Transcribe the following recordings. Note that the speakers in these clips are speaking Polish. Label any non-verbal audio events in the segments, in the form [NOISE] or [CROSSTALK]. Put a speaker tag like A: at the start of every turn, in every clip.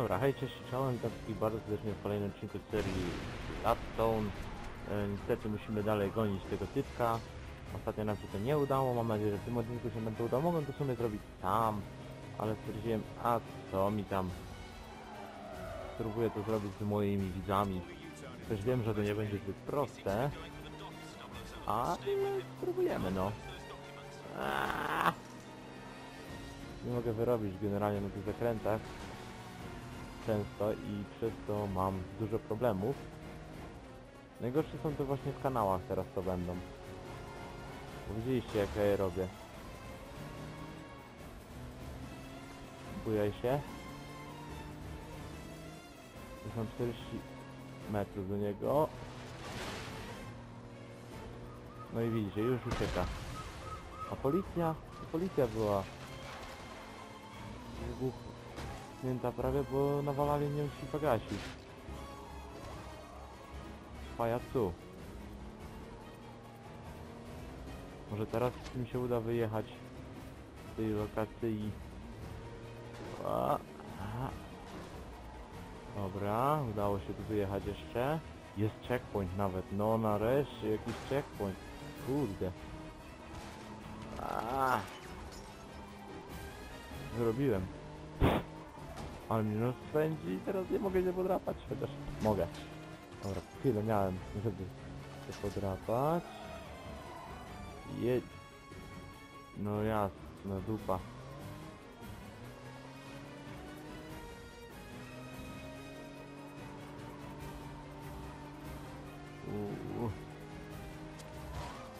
A: Dobra, hej, cześć, czołem, witam wszystkich bardzo serdecznie w kolejnym odcinku serii Lapstone. E, niestety musimy dalej gonić tego typka. Ostatnio nam się to nie udało, mam nadzieję, że w tym odcinku się nam to uda. Mogłem to w sumie zrobić sam, ale stwierdziłem, a co mi tam. Spróbuję to zrobić z moimi widzami. Też wiem, że to nie będzie zbyt proste, ale spróbujemy, no. Aaaa! Nie mogę wyrobić generalnie na tych zakrętach często i przez to mam dużo problemów. Najgorsze są to właśnie w kanałach teraz to będą. Bo Widzieliście jak ja je robię. Bujaj się. To są 40 metrów do niego. No i widzicie, już ucieka. A policja? Policja była. Wybuchnięta prawie, bo nawalali mnie ci pagasi. Pajacu. Może teraz mi się uda wyjechać z tej lokacji. Dobra, udało się tu wyjechać jeszcze. Jest checkpoint nawet. No nareszcie jakiś checkpoint. Kurde. Zrobiłem. Ale mnie nos spędzi i teraz nie mogę się podrapać. Chociaż mogę. Dobra, chwilę miałem, żeby się podrapać. Je... No jasno, dupa. Uuu.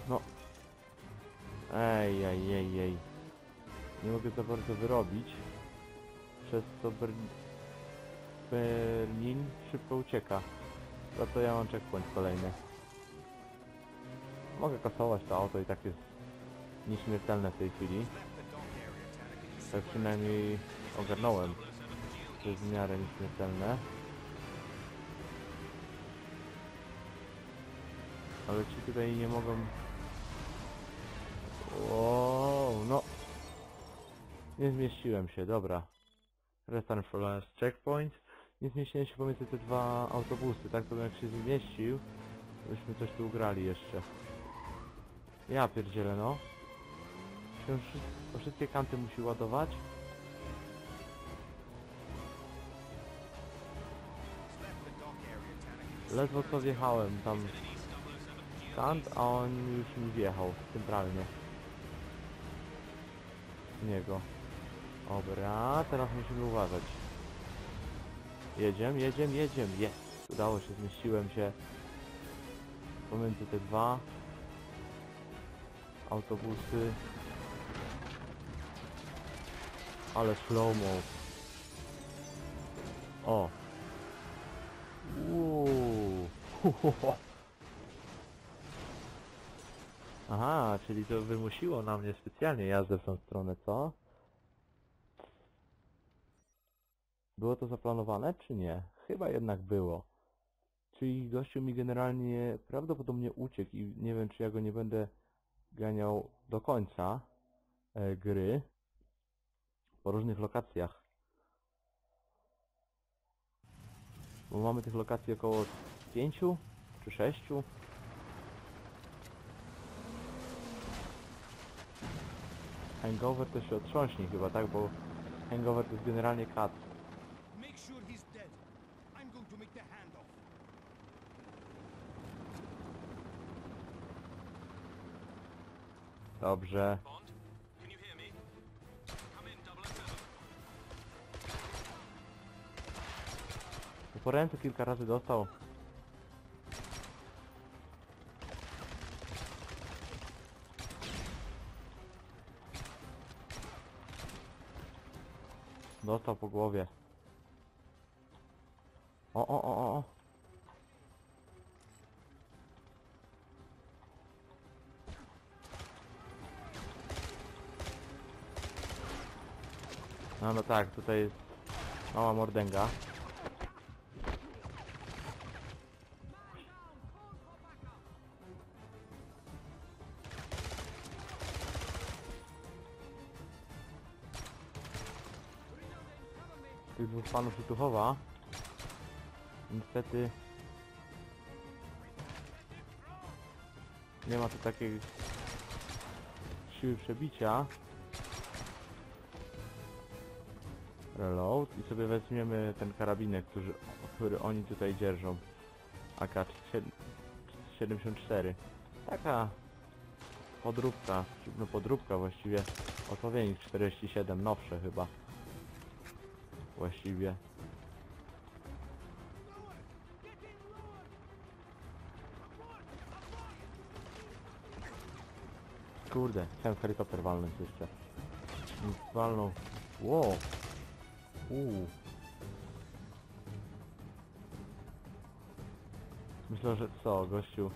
A: No. Ej, ej, ej, ej. Nie mogę za bardzo wyrobić. Przez co Ber... Berlin szybko ucieka. Za to ja mam checkpoint kolejny. Mogę kasować to auto i tak jest nieśmiertelne w tej chwili. Tak przynajmniej ogarnąłem. To jest w miarę nieśmiertelne. Ale ci tutaj nie mogą... Wow, no. Nie zmieściłem się, dobra. Restart for last checkpoint. Nie zmieściłem się pomiędzy te dwa autobusy, tak to bym jak się zmieścił, byśmy coś tu ugrali jeszcze. Ja pierdzielę no. Się o wszystkie kanty musi ładować. Ledwo co wjechałem tam kant, a on już mi wjechał centralnie. W niego. Dobra, teraz musimy uważać. Jedziemy, jedziemy, jedziemy. Jest! Udało się, zmieściłem się pomiędzy te dwa autobusy. Ale slow-mo. O! Uuu. Aha, czyli to wymusiło na mnie specjalnie jazdę w tą stronę, co? Było to zaplanowane, czy nie? Chyba jednak było. Czyli gościu mi generalnie prawdopodobnie uciekł i nie wiem, czy ja go nie będę ganiał do końca e, gry po różnych lokacjach. Bo mamy tych lokacji około pięciu czy sześciu. Hangover to się otrząśnie chyba, tak? Bo Hangover to jest generalnie kat.
B: Make sure he's dead. I'm going to make the handoff.
A: Dobrze.
C: Bond, can you hear me? Come in, 007.
A: Po ręce kilka razy dostał. Dostał po głowie. O, o, o, tak, tutaj jest mała mordęga. tych dwóch panów się tu chowa. Niestety... Nie ma tu takiej siły przebicia. Reload i sobie weźmiemy ten karabinek, który, który oni tutaj dzierżą. AK-74. Taka podróbka, no podróbka właściwie. Odpowiednik 47, nowsze chyba. Właściwie. Kurde, chciałem helikopter walnąć jeszcze. Walnął. Wow. Myślę, że co, gościu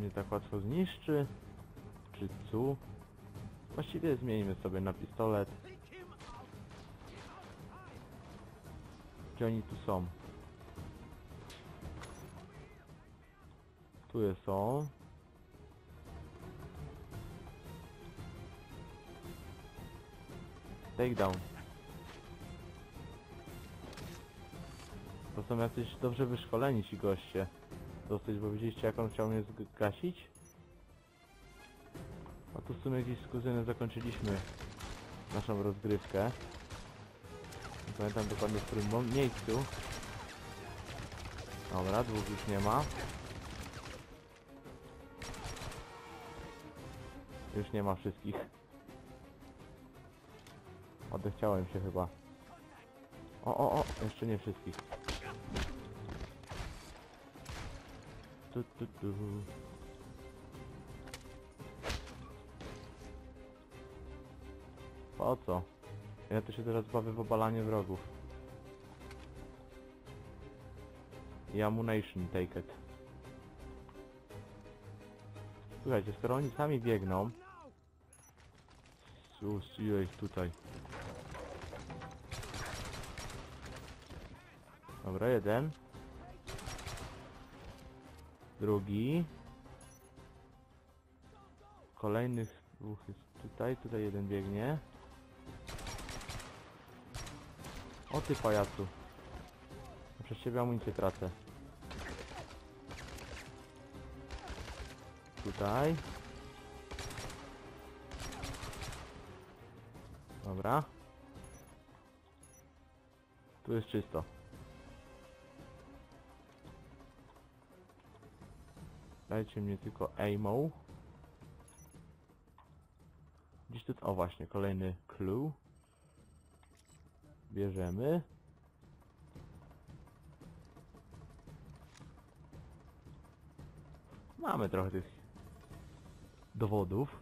A: mnie tak łatwo zniszczy? Czy co? Właściwie zmienimy sobie na pistolet. Gdzie oni tu są? Tu jest są. Takedown. To są jacyś dobrze wyszkoleni ci goście. Dosyć, bo widzieliście jak on chciał mnie zgasić? A tu w sumie gdzieś z kuzynem zakończyliśmy naszą rozgrywkę. Nie pamiętam dokładnie w którym miejscu. Dobra, dwóch już nie ma. Już nie ma wszystkich. Odechciałem się chyba. O, o, o, jeszcze nie wszystkich. Tu, tu, tu. Po co? Ja to się teraz bawię w obalanie wrogów. I ammunition, take it. Słuchajcie, skoro oni sami biegną... Ich tutaj. Dobra, jeden. Drugi. Kolejnych dwóch jest tutaj, tutaj jeden biegnie. O ty pajacu. Przez ciebie amunicję tracę. Tutaj. Dobra. Tu jest czysto. Dajcie mnie tylko aimą. Gdzieś tu... O właśnie, kolejny clue. Bierzemy. Mamy trochę tych dowodów.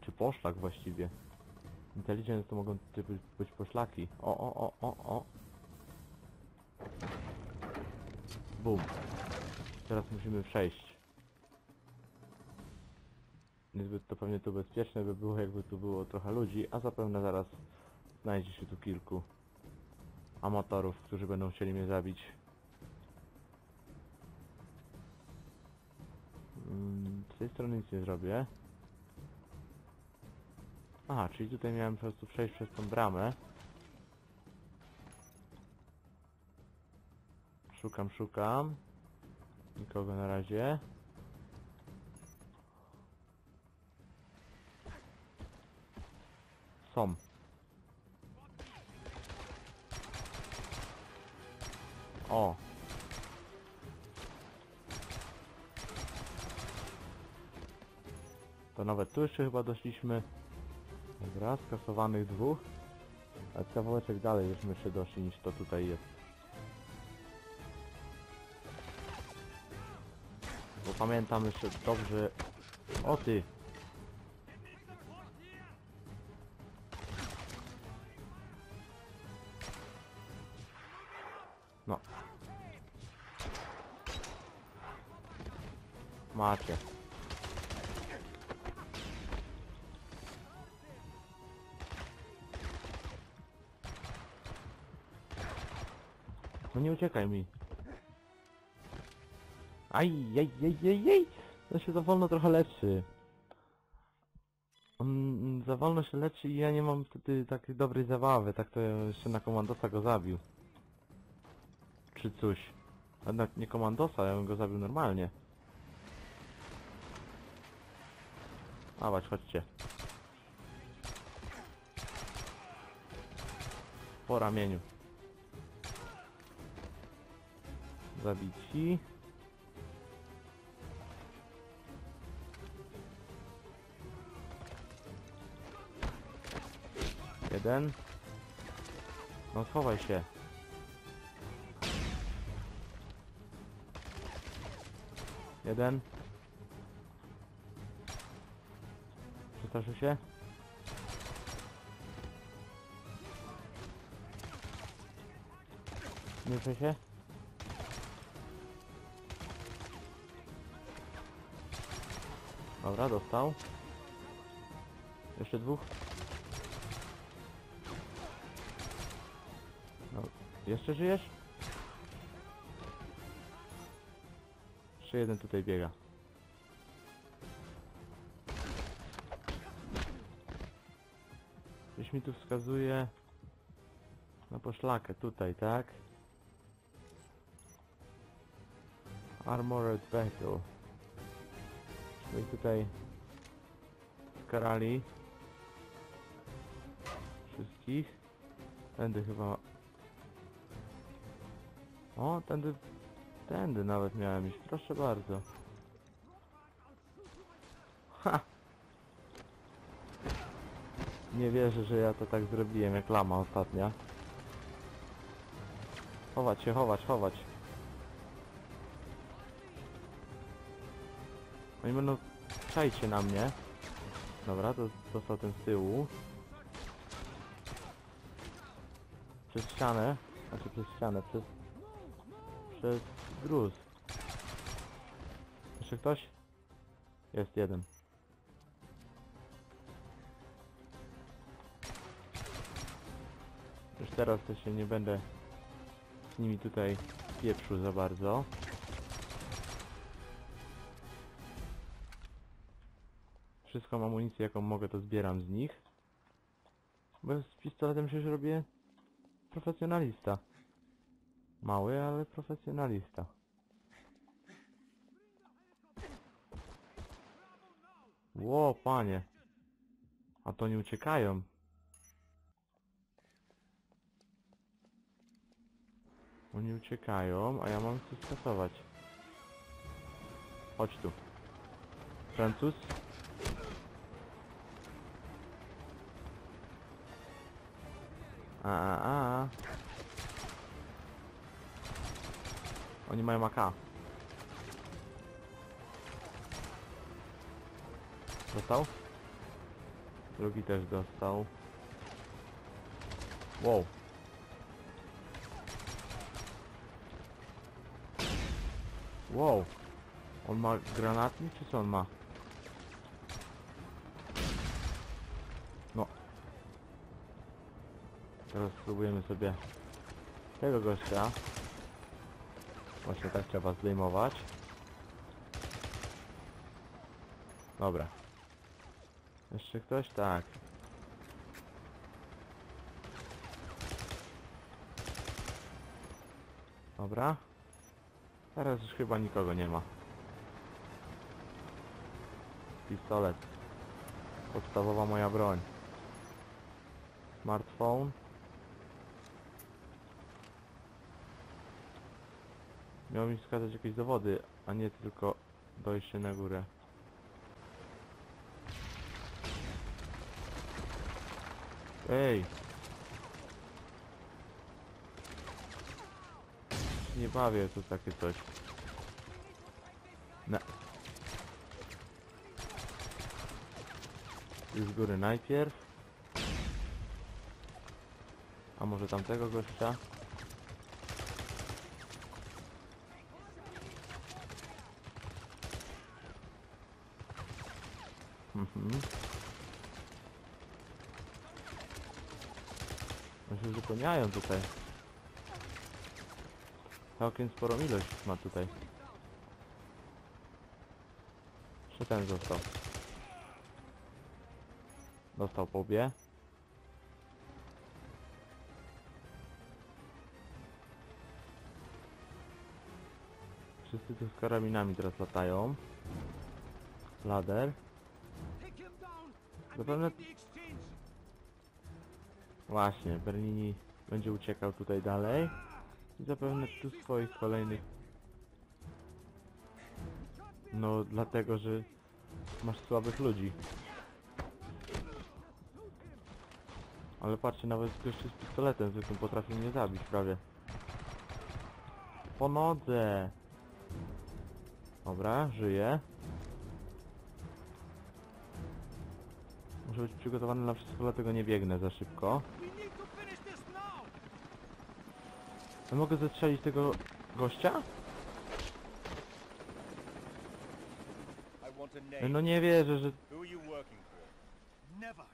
A: Czy poszlak właściwie. Intelligence to mogą być poszlaki. O, o, o, o, o. Bum. Teraz musimy przejść. Niezbyt to pewnie tu bezpieczne by było, jakby tu było trochę ludzi, a zapewne zaraz znajdzie się tu kilku amatorów, którzy będą chcieli mnie zabić. Mm, Z tej strony nic nie zrobię. Aha, czyli tutaj miałem po prostu przejść przez tą bramę. Szukam, szukam. Nikogo na razie. Są. O. To nawet tu jeszcze chyba doszliśmy. Dobra, skasowanych dwóch. Ale kawałeczek dalej żeśmy jeszcze doszli niż to tutaj jest. Bo pamiętam jeszcze dobrze... O ty! Uciekaj mi. Aj, jej, jej, jej! To się za wolno trochę leczy. On mm, za wolno się leczy i ja nie mam wtedy takiej dobrej zabawy, tak to jeszcze na komandosa go zabił. Czy coś. Jednak nie komandosa, ja bym go zabił normalnie. Dawać, chodźcie. Po ramieniu. Zabici. Jeden. No schowaj się. Jeden. Przestraszył się? Nie się? Dobra, dostał. Jeszcze dwóch. No, jeszcze żyjesz? Jeszcze jeden tutaj biega. Coś mi tu wskazuje na poszlakę, tutaj, tak? Armored Battle. No i tutaj skarali wszystkich. Tędy chyba... O, tędy... Tędy nawet miałem iść, proszę bardzo. Ha! Nie wierzę, że ja to tak zrobiłem jak lama ostatnia. Chować się, chować, chować. Oni będą... Czajcie na mnie. Dobra, to dostał ten z tyłu. Przez ścianę. Znaczy przez ścianę, przez... Przez gruz. Jeszcze ktoś? Jest jeden. Już teraz to się nie będę z nimi tutaj pieprzył za bardzo. Wszystką amunicję jaką mogę to zbieram z nich. Bo z pistoletem się robię profesjonalista. Mały, ale profesjonalista. Ło, panie. A to nie uciekają. Oni uciekają, a ja mam coś skasować. Chodź tu. Francuz? A, a, a. Oni mają AK. Dostał? Drugi też dostał. Wow. Wow. On ma granatnik, czy co on ma? Teraz spróbujemy sobie tego gościa. Właśnie tak trzeba zdejmować. Dobra. Jeszcze ktoś? Tak. Dobra. Teraz już chyba nikogo nie ma. Pistolet. Podstawowa moja broń. Smartphone. Miał mi wskazać jakieś dowody, a nie tylko dojście na górę. Ej! Nie bawię tu takie coś. Na. Już z góry najpierw. A może tamtego gościa? Mhm. No się uzupełniają tutaj. Całkiem sporą ilość ma tutaj. Jeszcze ten został. Dostał po łbie. Wszyscy tu z karabinami teraz latają. Lader. Zapewne-. Właśnie, Bernini będzie uciekał tutaj dalej. I zapewne tu swoich kolejnych... No, dlatego, że masz słabych ludzi. Ale patrzcie, nawet gościu z pistoletem zwykłym potrafi mnie zabić prawie. Po nodze! Dobra, żyje. Muszę być przygotowany na wszystko, dlatego nie biegnę za szybko.
B: We need to finish this now.
A: Ja mogę zestrzelić tego gościa?
D: I want a name.
A: No nie wierzę, że
D: Who are you working for?
B: Never.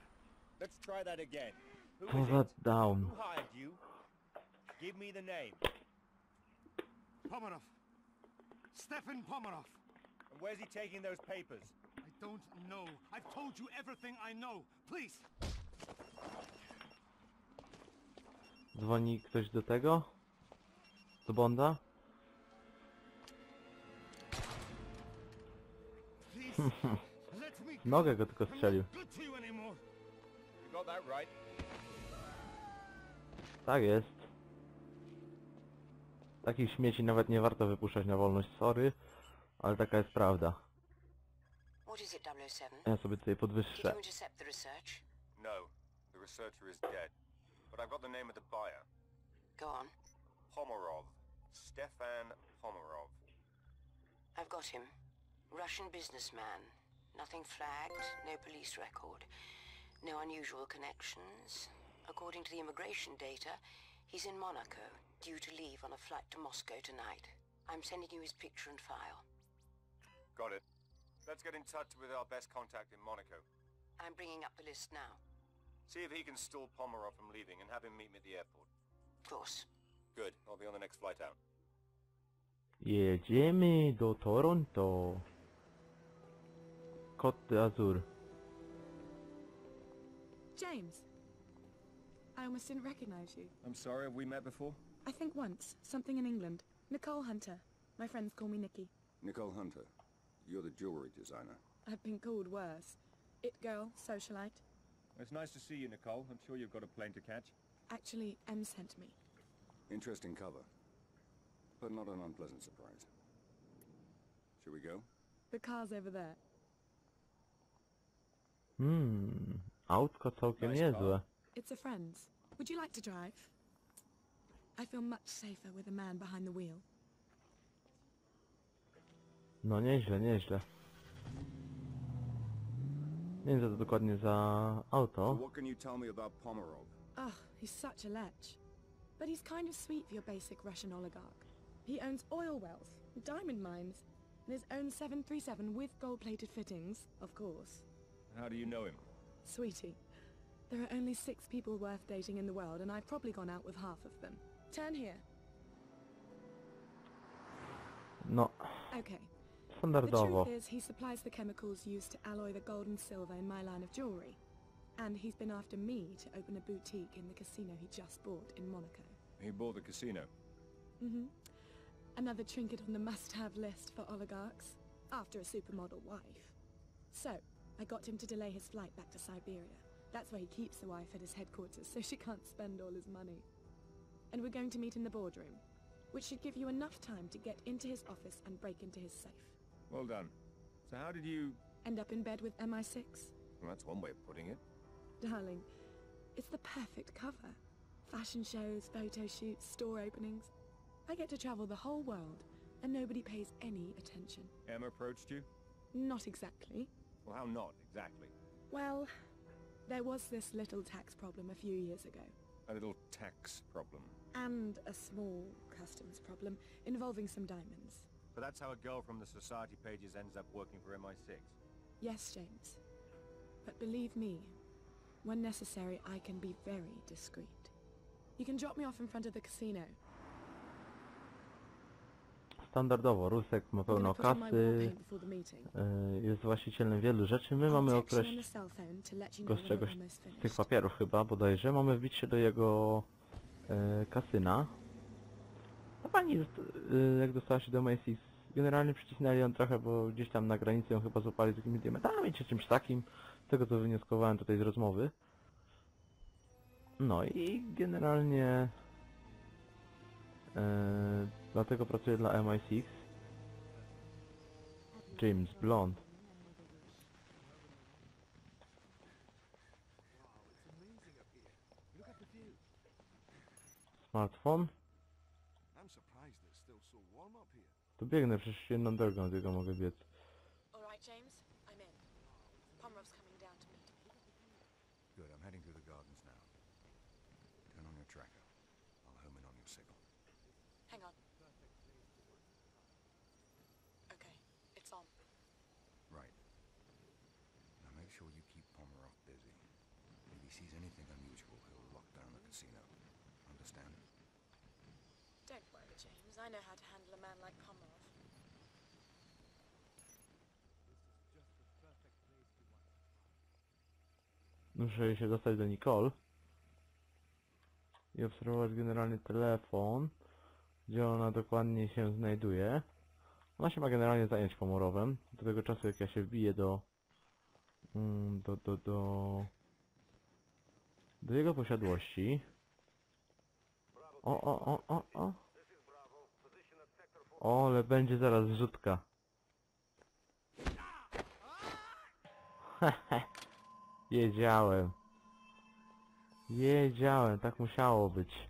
D: Let's try that again. Who is
A: za
D: it?
A: down.
D: Who hired you? Give me the name.
B: Pomerov. Stefan Pomerov.
D: And where's he taking those papers?
B: I don't know. I've told you everything I know. Please.
A: Dzwoni ktoś do tego? Do Bonda? [LAUGHS] Nogę go tylko strzelił. Tak jest. Takich śmieci nawet nie warto wypuszczać na wolność, sorry. Ale taka jest prawda.
E: 007?
A: Ja sobie tutaj podwyższę.
D: No, the researcher is dead. But I've got the name of the buyer.
E: Go on.
D: Pomerov. Stefan Pomerov.
E: I've got him. Russian businessman. Nothing flagged, no police record. No unusual connections. According to the immigration data, he's in Monaco, due to leave on a flight to Moscow tonight. I'm sending you his picture and file.
D: Got it. Let's get in touch with our best contact in Monaco.
E: I'm bringing up the list now.
D: See if he can stall Pomerov from leaving and have him meet me at the airport.
E: Of course.
D: Good. I'll be on the next flight out.
A: Jedziemy do Toronto. Côte d'Azur.
F: James. I almost didn't recognize you.
D: I'm sorry, have we met before?
F: I think once. Something in England. Nicole Hunter. My friends call me Nikki.
G: Nicole Hunter, you're the jewelry designer.
F: I've been called worse. It girl, socialite.
D: It's nice to see you, Nicole. I'm sure you've got a plane to catch.
F: Actually, M sent me.
G: Interesting cover, but not an unpleasant surprise. Shall we go?
F: The car's over there.
A: Hmm, autko całkiem
D: Nice car.
A: niezłe.
F: It's a friend's. Would you like to drive? I feel much safer with a man behind the wheel.
A: No nieźle, nieźle. Nie wiem co to dokładnie za
G: So
A: auto.
G: what can you tell me about Pomerov?
F: Ugh, he's such a lech. But he's kind of sweet for your basic Russian oligarch. He owns oil wells, diamond mines, and his own 737 with gold-plated fittings, of course.
D: How do you know him?
F: Sweetie, there are only six people worth dating in the world, and I've probably gone out with half of them. Turn here.
A: No,
F: Okay. The
A: standardowo.
F: truth is, he supplies the chemicals used to alloy the gold and silver in my line of jewelry. And he's been after me to open a boutique in the casino he just bought in Monaco.
D: He bought the casino.
F: Mm-hmm. Another trinket on the must-have list for oligarchs, after a supermodel wife. So, I got him to delay his flight back to Siberia. That's where he keeps the wife at his headquarters, [LAUGHS] so she can't spend all his money. And we're going to meet in the boardroom, which should give you enough time to get into his office and break into his safe.
D: Well done. So how did you...
F: End up in bed with MI6?
D: Well, that's one way of putting it.
F: Darling, it's the perfect cover. Fashion shows, photo shoots, store openings. I get to travel the whole world, and nobody pays any attention.
D: Emma approached you?
F: Not exactly.
D: Well, how not, exactly?
F: Well, there was this little tax problem a few years ago.
D: A little tax problem.
F: And a small customs problem involving some diamonds.
D: But that's how a girl from the society pages ends up working for MI6.
F: Yes, James. But believe me, when necessary, I can be very discreet. You can drop me off in front of the casino.
A: Standardowo, Rusek ma pełno kasy, y, jest właścicielem wielu rzeczy. My mamy określić go z czegoś z tych papierów chyba bodajże. Mamy wbić się do jego e, kasyna. A pani e, jak dostała się do MI6, generalnie przycisnęli ją trochę, bo gdzieś tam na granicy ją chyba złapali z jakimiś diamentami czy czymś takim. Z tego co wnioskowałem tutaj z rozmowy. No i generalnie e, dlatego pracuję dla MI6. James Blond. Smartfon? To biegnę przecież jedną drogą, tylko mogę biec.
F: Alright, James, I'm in. Pomerov's coming down to meet me.
G: Good, I'm heading through the gardens now. Turn on your tracker. I'll home in on your signal.
F: Hang on. Okay, it's on.
G: Right. Now make sure you keep Pomerov busy. If he sees anything unusual, he'll lock down the casino. Understand?
F: Don't worry, James. I know how to handle a man like Pomerov.
A: Muszę się dostać do Nicole. I obserwować generalnie telefon, gdzie ona dokładnie się znajduje. Ona się ma generalnie zająć pomorowem. Do tego czasu jak ja się wbiję do... mm, do, do, do... Do jego posiadłości. O, o, o, o, o. O, ale będzie zaraz zrzutka. [LAUGHS] Wiedziałem. Wiedziałem, tak musiało być.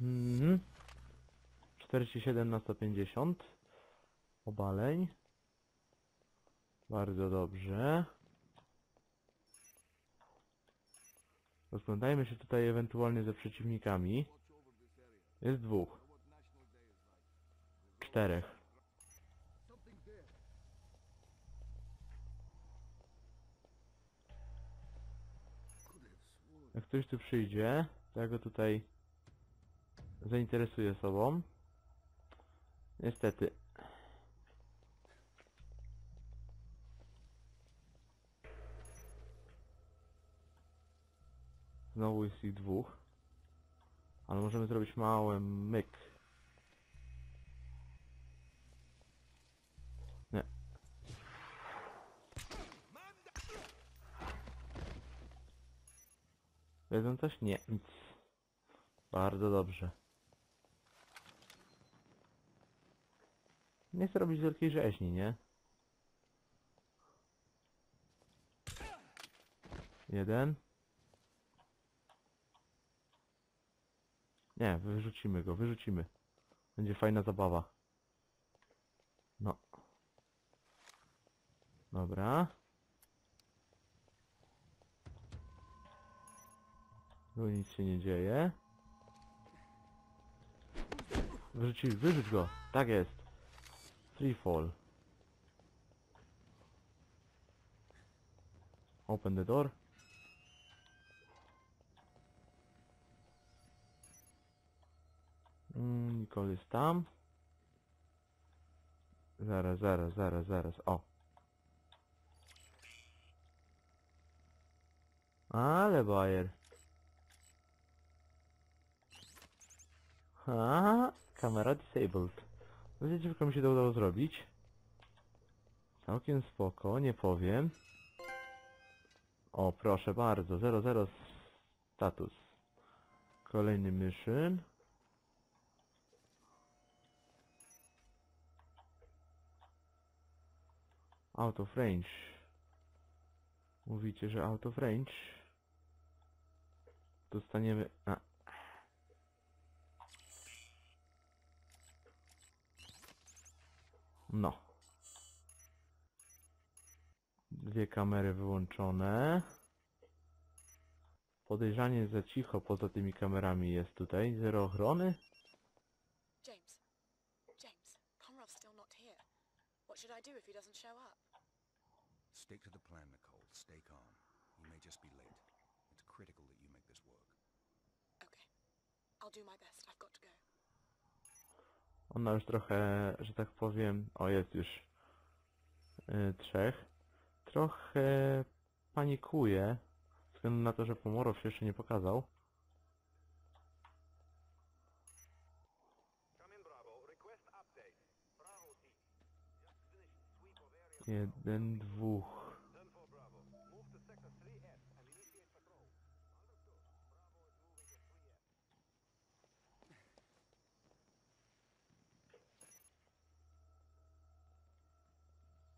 A: Mhm. 47 na 150. Obaleń. Bardzo dobrze. Rozglądajmy się tutaj ewentualnie ze przeciwnikami. Jest dwóch. Czterech. Jak ktoś tu przyjdzie, to ja go tutaj zainteresuję sobą. Niestety. Znowu jest ich dwóch. Ale możemy zrobić mały myk. Nie. Wiedzą coś? Nie, nic. Bardzo dobrze. Nie chcę robić wielkiej rzeźni, nie? Jeden. Nie, wyrzucimy go, wyrzucimy. Będzie fajna zabawa. No. Dobra. Tu nic się nie dzieje. Wyrzuci, wyrzuć go. Tak jest. Free fall. Open the door. Mm, Nicole jest tam. Zaraz, zaraz, zaraz, zaraz. O. Ale bajer. Ha, kamera disabled. Wiecie, tylko mi się to udało zrobić. Całkiem spoko, nie powiem. O, proszę bardzo, 00 status. Kolejny mission. Out of range. Mówicie, że out of range. Dostaniemy... A. No. Dwie kamery wyłączone. Podejrzanie za cicho poza tymi kamerami jest tutaj. Zero ochrony.
F: James. James, Pomerov's still not here. What should I do if he doesn't show up?
G: Stick to the plan, Nicole. Stay calm. He may just be late. It's critical that you make this work.
F: Okay. I'll do my best. I've got to go.
A: Ona już trochę, że tak powiem, o jest już y, trzech. Trochę panikuje, ze względu na to, że Pomorow się jeszcze nie pokazał.
C: Come in,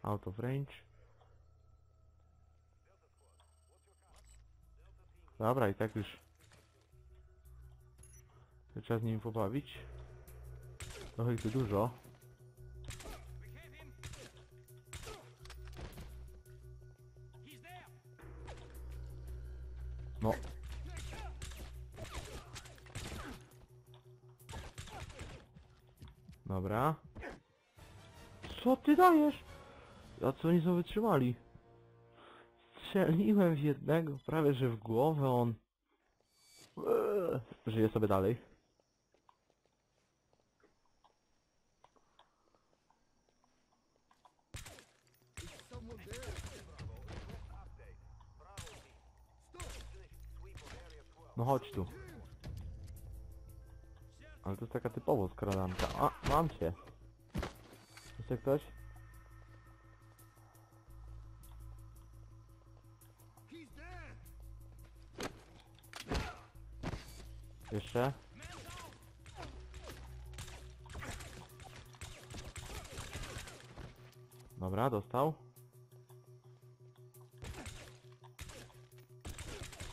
A: Out of range. Dobra, i tak już trzeba z nimi pobawić. Trochę ich tu dużo. No. Dobra. Co ty dajesz? A co oni są wytrzymali? Strzeliłem w jednego, prawie że w głowę on. Eee, Żyje sobie dalej. No chodź tu. Ale to jest taka typowo skradanka. A, mam cię. Jeszcze ktoś? Jeszcze? Dobra, dostał.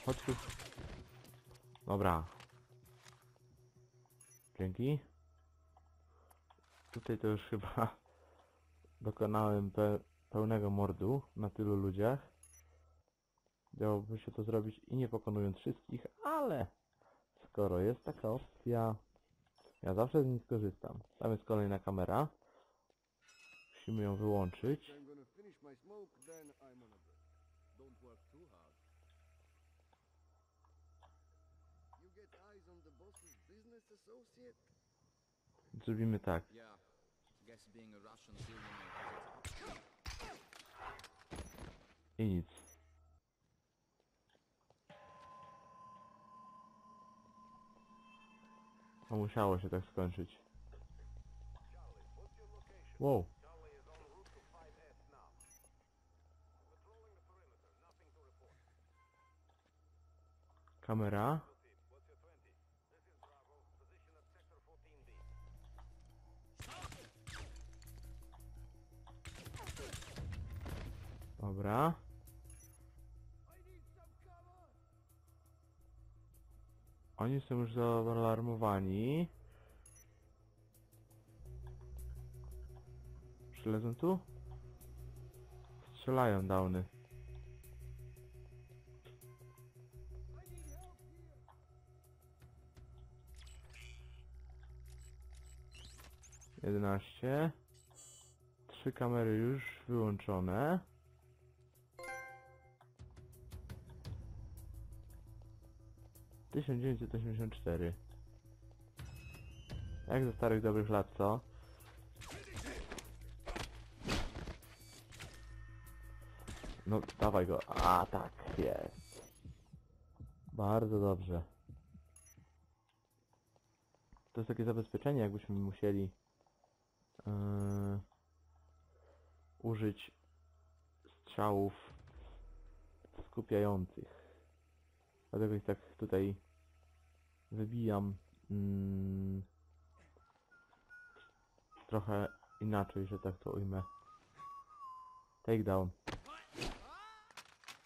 A: Chodź tu. Dobra. Dzięki. Tutaj to już chyba [LAUGHS] dokonałem pe pełnego mordu na tylu ludziach. Dałoby się to zrobić i nie pokonując wszystkich, ale skoro jest taka opcja, ja zawsze z niej skorzystam. Tam jest kolejna kamera. Musimy ją wyłączyć.
B: I'm gonna finish my smoke, then I'm on a break. Don't work too hard. You get eyes on the boss's business associate?
A: Zrobimy tak.
H: Yeah. Guess being a Russian billionaire has its ups.
A: I nic. To musiało się tak skończyć. Wow.
C: Charlie is
A: Oni są już zaalarmowani. Przylezą tu? Strzelają downy. Jedenaście. Trzy kamery już wyłączone. Tysiąc dziewięćset osiemdziesiąt cztery. Jak ze starych dobrych lat, co? No, dawaj go. A, tak, jest. Bardzo dobrze. To jest takie zabezpieczenie, jakbyśmy musieli yy, użyć strzałów skupiających. Dlatego ich tak tutaj wybijam mm, trochę inaczej, że tak to ujmę. Takedown.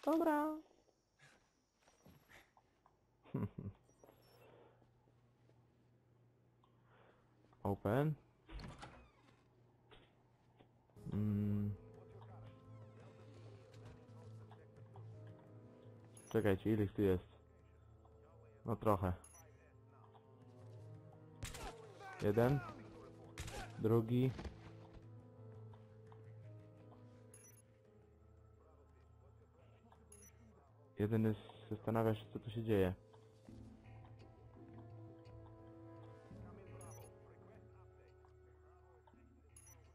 A: Dobra. [LAUGHS] Open. Mm. Czekajcie, ile tu jest? No trochę. Jeden. Drugi. Jedyny zastanawia się co tu się dzieje.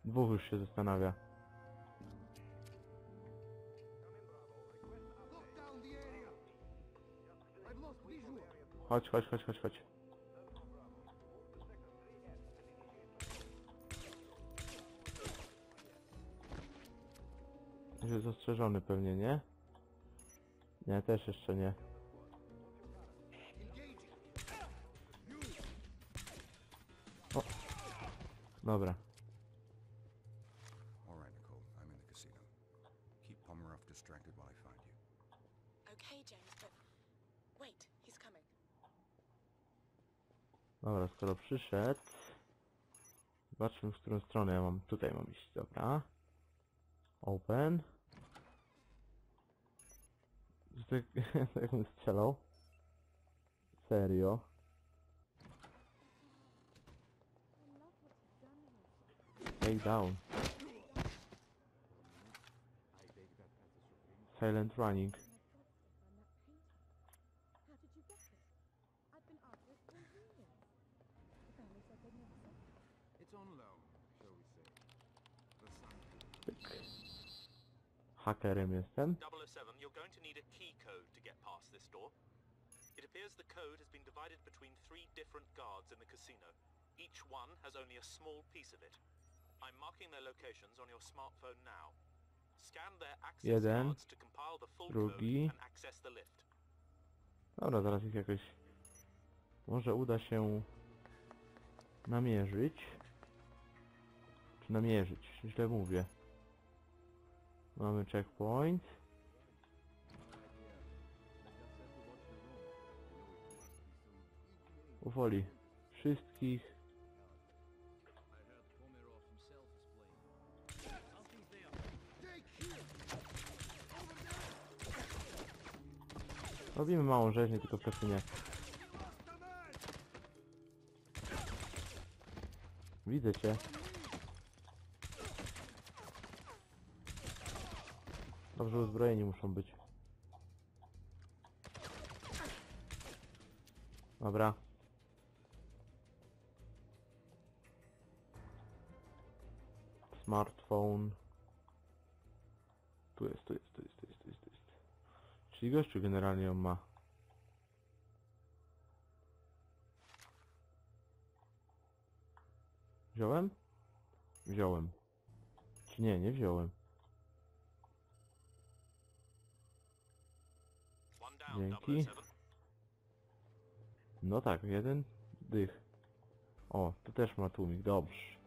A: Dwóch już się zastanawia. Chodź, chodź, chodź, chodź, chodź. Już jest ostrzeżony pewnie, nie? Nie, też jeszcze nie.
B: Engaging.
A: Dobra.
G: All right, Nicole. I'm in the casino. Keep Pomeroff distracted while I find you.
F: Okay, James, but... Wait, he's coming.
A: Dobra, skoro przyszedł... Zobaczmy w którą stronę ja mam... Tutaj mam iść, dobra. Open. Tak, [LAUGHS] tak bym strzelał. Serio. Take down. Silent running.
F: How did you get it? I've been after it for years. The family said they'd never sell it.
C: It's on loan, shall we say. The sun
A: Hakerem jestem.
I: 007, you're going to need a key code to get past this door. It appears the code has been divided between three different guards in the casino. Each one has only a small piece of it. I'm marking their locations on your smartphone now. Scan their access
A: Jeden,
I: cards to compile the full
A: drugi.
I: code and access the lift.
A: Dobra, zaraz ich jakoś... Może uda się... Namierzyć. Namierzyć? Źle mówię. Mamy checkpoint. Powoli. Wszystkich. Robimy małą rzeźnię, tylko proszę nie. Widzę cię. Dobrze uzbrojeni muszą być. Dobra. Smartphone. Tu jest, tu jest, tu jest, tu jest, tu jest, tu jest. Czyli gościu generalnie ją ma. Wziąłem? Wziąłem. Czy nie, nie wziąłem.
I: One down,
A: Dzięki.
I: 007.
A: No tak, jeden dych. O, tu też ma tłumik, dobrze.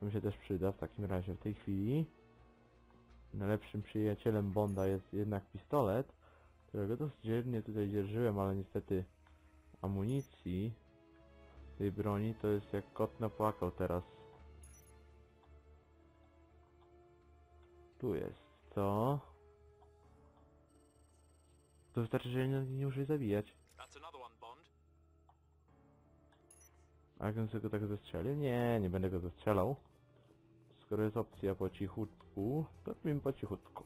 A: To mi się też przyda w takim razie w tej chwili. Najlepszym przyjacielem Bonda jest jednak pistolet, którego dosyć dzielnie tutaj dzierżyłem, ale niestety amunicji tej broni to jest jak kot napłakał teraz. Tu jest to. To wystarczy, że nie, nie muszę jej zabijać. A jak on sobie go tak zestrzeli? Nie, nie będę go zestrzelał. Skoro jest opcja po cichutku, to robimy po cichutku.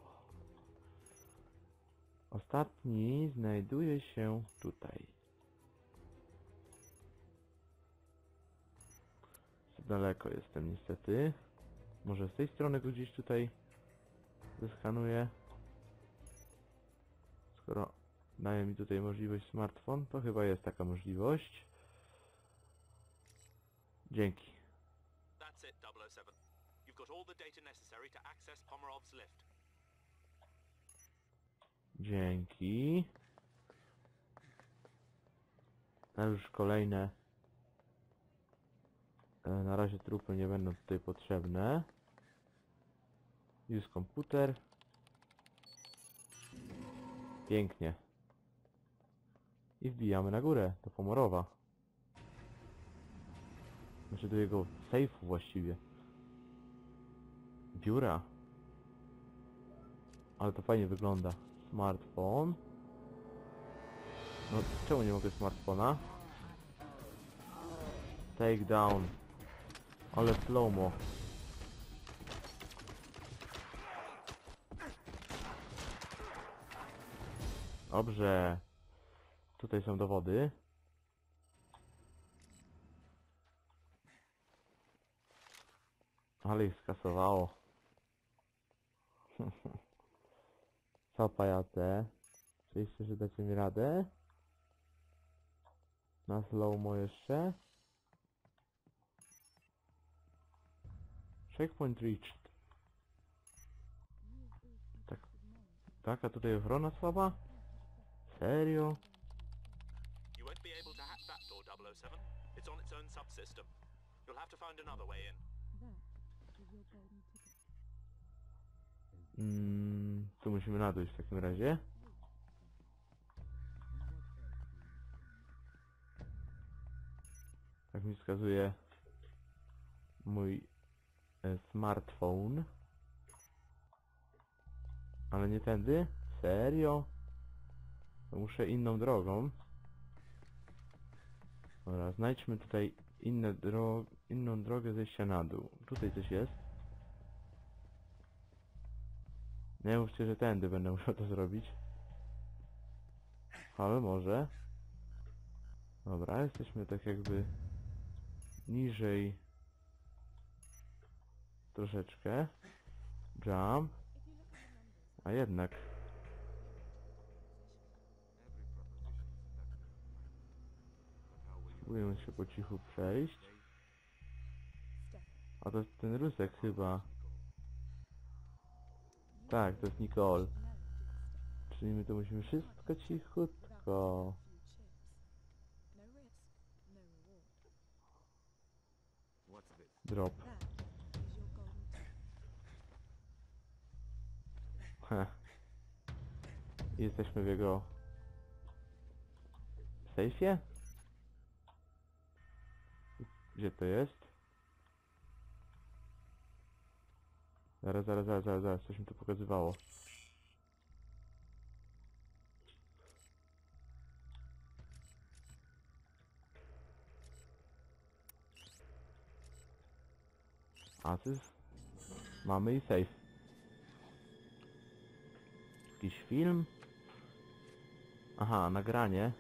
A: Ostatni znajduje się tutaj. Za daleko jestem niestety. Może z tej strony go gdzieś tutaj zeskanuję. Skoro daje mi tutaj możliwość smartfon, to chyba jest taka możliwość. Dzięki.
I: That's it, 007. You've got all the data necessary to access Pomerov's lift.
A: Dzięki. A już kolejne. E, Na razie trupy nie będą tutaj potrzebne. Use komputer. Pięknie. I wbijamy na górę, do Pomorowa. Znaczy do jego sejfu właściwie. Biura. Ale to fajnie wygląda. Smartfon. No, czemu nie mogę smartfona? Take down. Ale slow-mo. Dobrze. Tutaj są dowody. Ale ich skasowało. [LAUGHS] Co pajace? Myślicie, że dacie mi radę? Na slow-mo jeszcze? Checkpoint reached. Tak, taka tutaj ochrona słaba? Serio?
I: You won't be able to hack that door, 007. It's on its own subsystem. You'll have to find another way in.
A: Mm, tu musimy nadejść w takim razie. Tak mi wskazuje mój e, smartfon. Ale nie tędy? Serio? To muszę inną drogą. Dobra, znajdźmy tutaj inne dro inną drogę zejścia na dół. Tutaj coś jest. Nie mówcie, że tędy będę musiał to zrobić. Ale może. Dobra, jesteśmy tak jakby niżej troszeczkę. Jump. A jednak. Spróbuję się po cichu przejść. A to jest ten rusek chyba. Tak, to jest Nicole. Czyli my to musimy wszystko cichutko. Drop. Heh. Jesteśmy w jego... sejfie? Gdzie to jest? Zaraz, zaraz, zaraz, zaraz, zaraz, coś mi to pokazywało. Asys. Mamy i safe. Jakiś film? Aha, nagranie.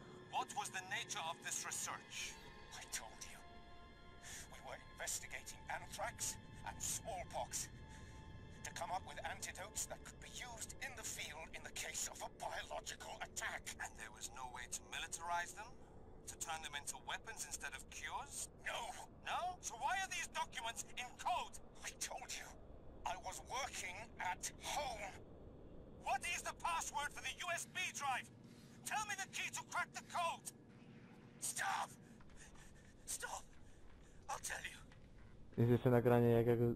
D: Up with antidotes that could be used in the field in the case of a biological attack. And there was no way to militarize them? To turn them into weapons instead of cures? No. No? So why are these documents in code? I told you. I was working at home. What is the password for the USB drive? Tell me the key to crack the code! Stop! Stop! I'll tell you.
A: Jest jeszcze nagranie jak ja go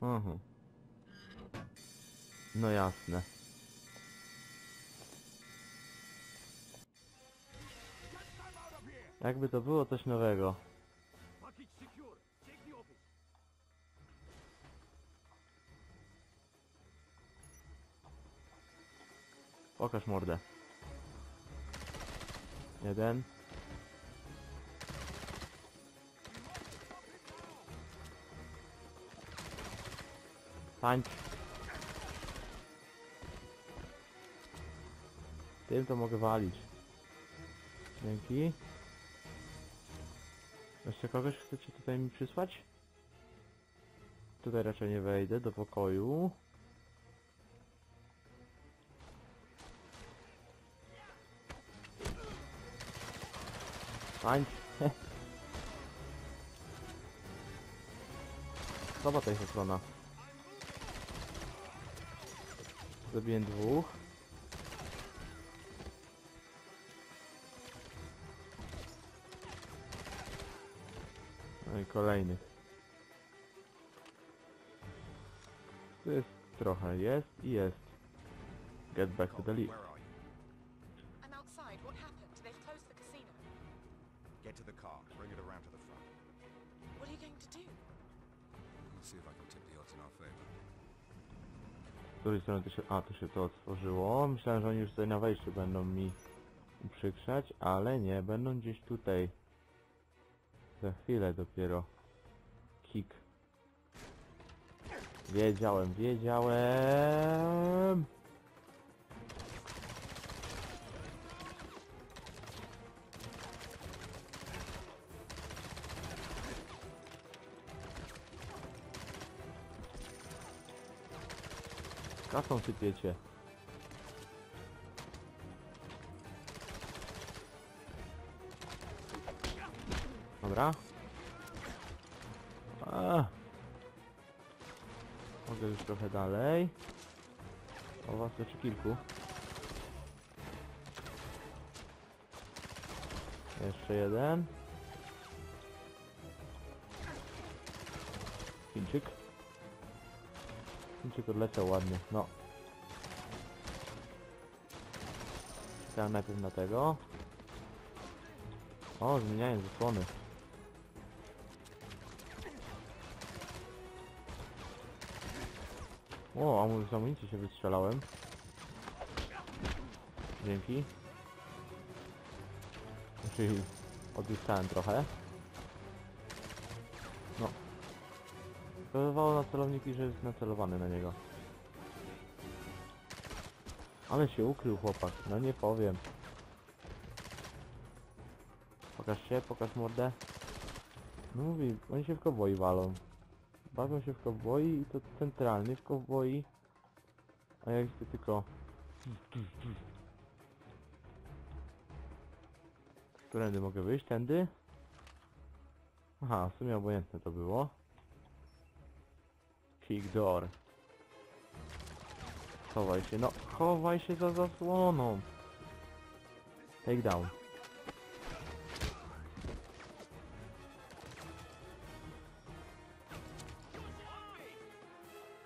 A: Mhm. No jasne. Jakby to było coś nowego. Pokaż mordę. Jeden. Tańcz. Tym to mogę walić. Dzięki. Jeszcze kogoś chcecie tutaj mi przysłać? Tutaj raczej nie wejdę do pokoju. Tańcz. [LAUGHS] Zobacz, to jest ochrona. Zabiłem dwóch. No i kolejny. Jest trochę, jest i jest. Get back to the lead. Z której strony to się... A, to się to otworzyło. Myślałem, że oni już tutaj na wejściu będą mi uprzykrzać, ale nie, będą gdzieś tutaj. Za chwilę dopiero. Kick. Wiedziałem, wiedziałem. Kasą sypiecie. Dobra. A. Mogę już trochę dalej. O was leczy kilku. Jeszcze jeden. Chińczyk. Chińczyk odleciał ładnie, no. Czekałem najpierw na tego. O, zmieniają zasłony. O, a mu z się wystrzelałem. Dzięki. Czyli odzyskałem trochę. Wskazywało na celowniki, że jest nacelowany na niego. Ale się ukrył chłopak, no nie powiem. Pokaż się, pokaż mordę. No mówi, oni się w kowboi walą. Bawią się w kowboi i to centralnie w kowboi. A jak to tylko... Którędy mogę wyjść? Tędy? Aha, w sumie obojętne to było. Kick door. Chowaj się, no chowaj się za zasłoną. Take down.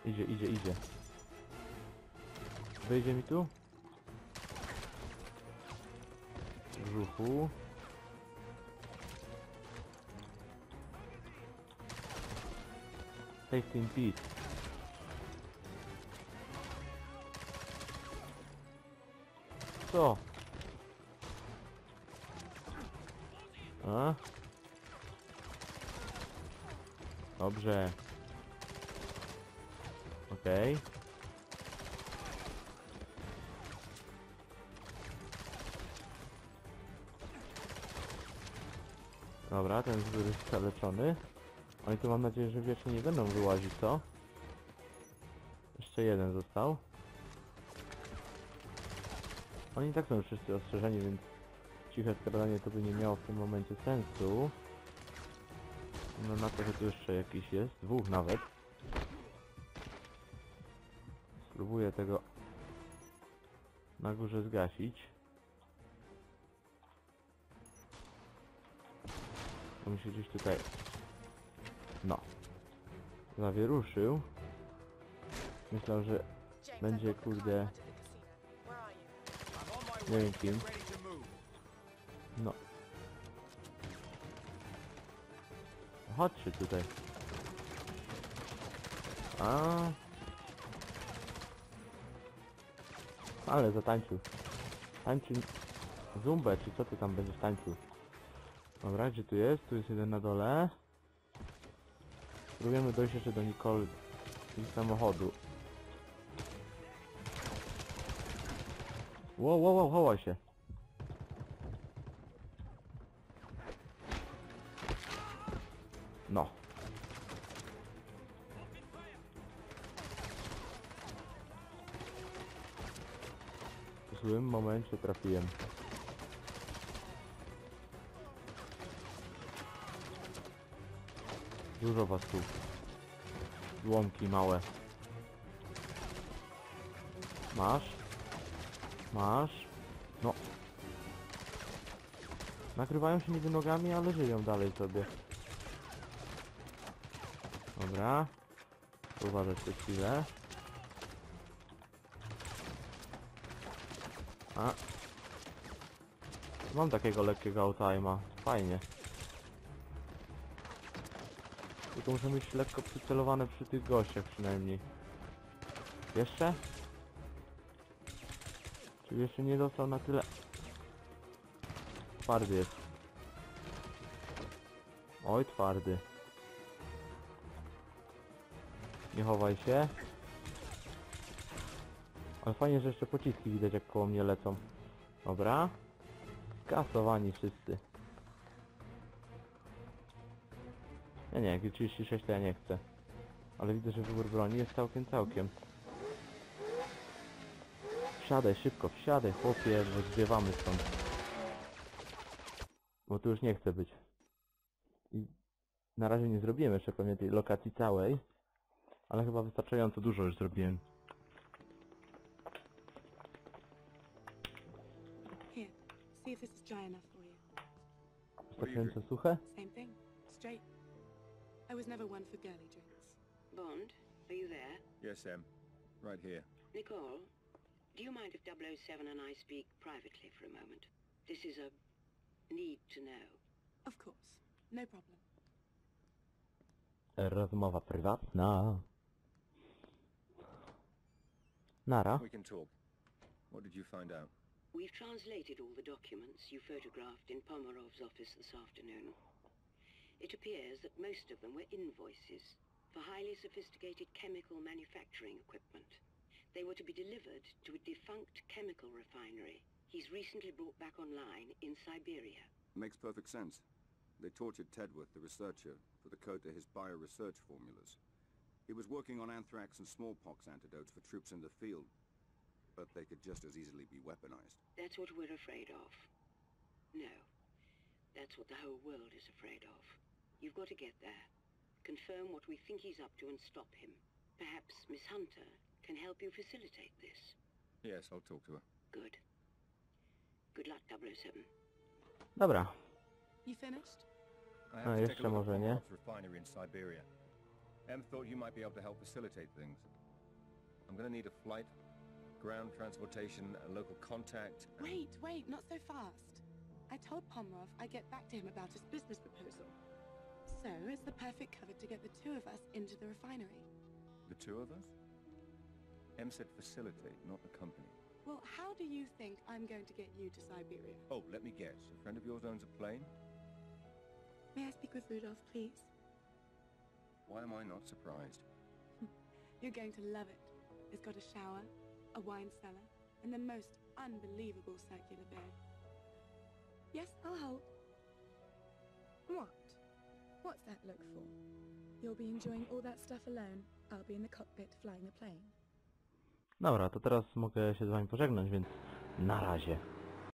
A: Idzie, idzie, idzie. Wejdzie mi tu? Brzuchu. Safety in peace. Co? A? Dobrze. Okej. Dobra, ten jest zaleczony. Oni tu mam nadzieję, że wiecznie nie będą wyłazić, co? Jeszcze jeden został. Oni tak są wszyscy ostrzeżeni, więc ciche skradanie to by nie miało w tym momencie sensu. No na to, że tu jeszcze jakiś jest, dwóch nawet. Spróbuję tego na górze zgasić. Mi się gdzieś tutaj... No. Zawieruszył. Myślał, że będzie kurde... Nie wiem kim. No. Chodźcie tutaj. A. Ale zatańczył. Tańczy zumbę, czy co ty tam będziesz tańczył? Dobra, gdzie tu jest? Tu jest jeden na dole. Spróbujemy dojść jeszcze do Nicole z samochodu. Wow, wow, wow, chowaj się. No. W złym momencie trafiłem. Dużo was tu. Łomki małe. Masz? Masz? No. Nakrywają się niby nogami, ale żyją dalej sobie. Dobra. Uważać te chwilę. A. Mam takiego lekkiego autoima. Fajnie. Tylko muszę mieć lekko przycelowane przy tych gościach przynajmniej. Jeszcze? Czyli jeszcze nie dostał na tyle... Twardy jest. Oj, twardy. Nie chowaj się. Ale fajnie, że jeszcze pociski widać jak koło mnie lecą. Dobra. Skasowani wszyscy. Nie, nie, jak 36 to ja nie chcę. Ale widzę, że wybór broni jest całkiem, całkiem. Wsiadaj szybko, wsiadaj chłopie, bo zbiewamy stąd. Bo tu już nie chcę być. I na razie nie zrobiłem jeszcze pewnie tej lokacji całej. Ale chyba wystarczająco dużo już zrobiłem.
F: Here, see if this is dry enough for you.
A: Wystarczająco suche?
F: Same thing, straight. I was never one for girly drinks.
E: Bond, are you there?
D: Yes, Em. Right here.
E: Nicole, do you mind if 007 and I speak privately for a moment? This is a need to know.
F: Of course, no problem.
A: Rozmowa prywatna. Nara.
D: We can talk. What did you find out?
E: We've translated all the documents you photographed in Pomerov's office this afternoon. It appears that most of them were invoices for highly sophisticated chemical manufacturing equipment. They were to be delivered to a defunct chemical refinery he's recently brought back online in Siberia.
G: Makes perfect sense. They tortured Tedworth, the researcher, for the code to his bio-research formulas. He was working on anthrax and smallpox antidotes for troops in the field, but they could just as easily be weaponized.
E: That's what we're afraid of. No. That's what the whole world is afraid of. You've got to get there. Confirm what we think he's up to and stop him. Perhaps Miss Hunter can help you facilitate this.
D: Yes, I'll talk to her.
E: Good. Good luck, 007.
A: Dobra.
F: You finished?
D: I
A: A,
D: have to take
A: jeszcze
D: a look
A: może
D: at
A: nie.
D: Refinery in Siberia. Em thought you might be able to help facilitate things. I'm gonna need a flight, ground transportation, a local contact, and...
F: Wait, wait, not so fast. I told Pomerov I'd get back to him about his business proposal. So, it's the perfect cover to get the two of us into the refinery.
D: The two of us? Em said facilitate, not accompany.
F: Well, how do you think I'm going to get you to Siberia?
D: Oh, let me guess. A friend of yours owns a plane?
F: May I speak with Rudolph, please?
D: Why am I not surprised? [LAUGHS]
F: You're going to love it. It's got a shower, a wine cellar, and the most unbelievable circular bed. Yes, I'll hold. What? What's that look for? You'll be enjoying all that stuff alone. I'll be in the cockpit flying the plane.
A: Dobra, to teraz mogę się z wami pożegnać, więc na razie.